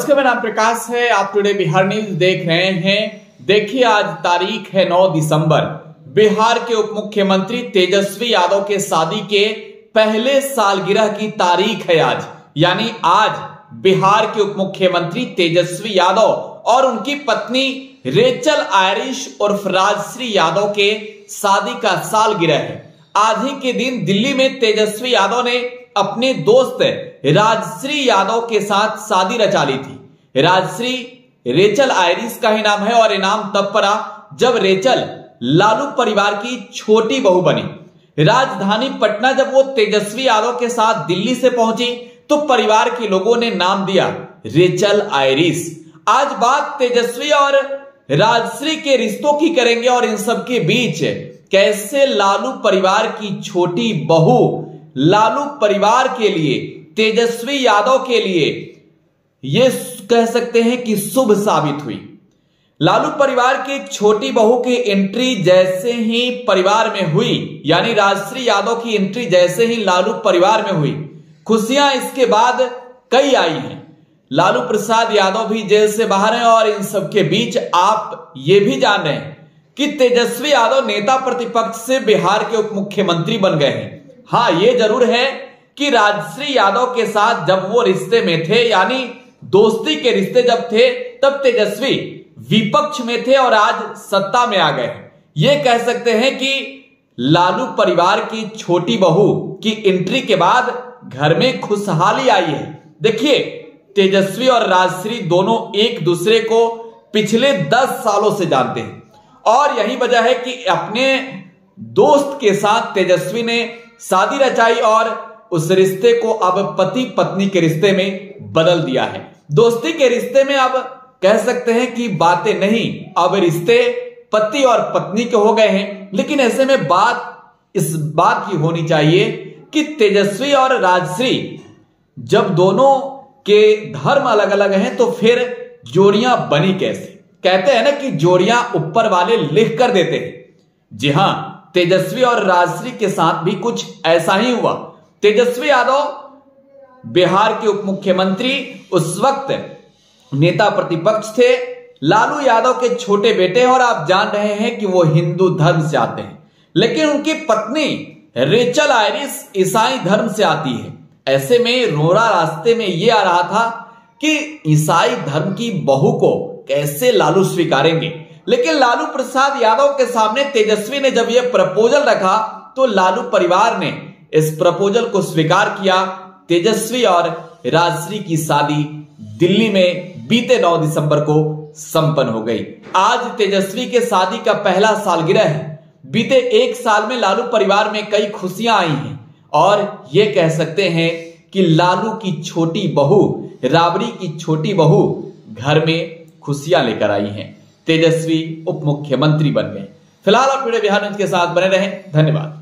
नमस्कार, मेरा नाम प्रकाश है। आप टुडे बिहार न्यूज़ देख रहे हैं। देखिए, आज तारीख है 9 दिसंबर। बिहार के उप मुख्यमंत्री तेजस्वी यादव के शादी के पहले सालगिरह की तारीख है आज। यानी आज बिहार के उप मुख्यमंत्री तेजस्वी यादव और उनकी पत्नी रेचल आयरिश और राजश्री यादव के शादी का सालगिरह है। आज ही के दिन दिल्ली में तेजस्वी यादव ने अपने दोस्त राजश्री यादव के साथ शादी रचा ली थी। राजश्री रेचल आयरिस का ही नाम है और इनाम तब पड़ा जब रेचल लालू परिवार की छोटी बहू बनी। राजधानी पटना जब वो तेजस्वी यादव के साथ दिल्ली से पहुँची तो परिवार के लोगों ने नाम दिया रेचल आयरिस। आज बात तेजस्वी और राजश्री के रिश्तों की करेंगे और इन सब के बीच कैसे लालू परिवार की छोटी बहू लालू परिवार के लिए, तेजस्वी यादव के लिए यह कह सकते हैं कि शुभ साबित हुई। लालू परिवार की छोटी बहू की एंट्री जैसे ही परिवार में हुई, यानी राजश्री यादव की एंट्री जैसे ही लालू परिवार में हुई। खुशियाँ इसके बाद कई आई हैं। लालू प्रसाद यादव भी जेल से बाहर हैं और इन सबके बीच आप ये भी जान रहे हैं कि तेजस्वी यादव नेता प्रतिपक्ष से बिहार के उप मुख्यमंत्री बन गए हैं। हाँ ये ज़रूर है कि राजश्री यादव के साथ जब वो रिश्ते में थे, यानी दोस्ती के रिश्ते जब थे, तब तेजस्वी विपक्ष में थे और आज सत्ता में आ गए ये कह सकते हैं कि लालू परिवार की छोटी बहू की एंट्री के बाद घर में खुशहाली आई है। देखिए, तेजस्वी और राजश्री दोनों एक दूसरे को पिछले दस सालों से जानते हैं। और यही वजह है कि अपने दोस्त के साथ तेजस्वी ने शादी रचाई और उस रिश्ते को अब पति पत्नी के रिश्ते में बदल दिया है। दोस्ती के रिश्ते में अब कह सकते हैं कि बातें नहीं, अब रिश्ते पति और पत्नी के हो गए हैं। लेकिन ऐसे में बात इस बात की होनी चाहिए कि तेजस्वी और राजश्री जब दोनों के धर्म अलग अलग हैं तो फिर जोड़ियाँ बनी कैसे? कहते हैं ना कि जोड़ियाँ ऊपर वाले लिख कर देते हैं। जी हाँ तेजस्वी और राजश्री के साथ भी कुछ ऐसा ही हुआ। तेजस्वी यादव, बिहार के उप मुख्यमंत्री उस वक्त नेता प्रतिपक्ष थे। लालू यादव के छोटे बेटे और आप जान रहे हैं कि वो हिंदू धर्म से आते हैं। लेकिन उनकी पत्नी रेचल आयरिस ईसाई धर्म से आती है। ऐसे में रोरा रास्ते में यह आ रहा था कि ईसाई धर्म की बहू को कैसे लालू स्वीकारेंगे। लेकिन लालू प्रसाद यादव के सामने तेजस्वी ने जब यह प्रपोजल रखा तो लालू परिवार ने इस प्रपोजल को स्वीकार किया। तेजस्वी और राजश्री की शादी दिल्ली में बीते 9 दिसंबर को संपन्न हो गई। आज तेजस्वी के शादी का पहला सालगिरह है। बीते एक साल में लालू परिवार में कई खुशियाँ आई हैं और यह कह सकते हैं कि लालू की छोटी बहू, राबड़ी की छोटी बहू घर में खुशियाँ लेकर आई हैं। तेजस्वी उप मुख्यमंत्री बन गए। फ़िलहाल आप वीडियो बिहार न्यूज़ के साथ बने रहें। धन्यवाद।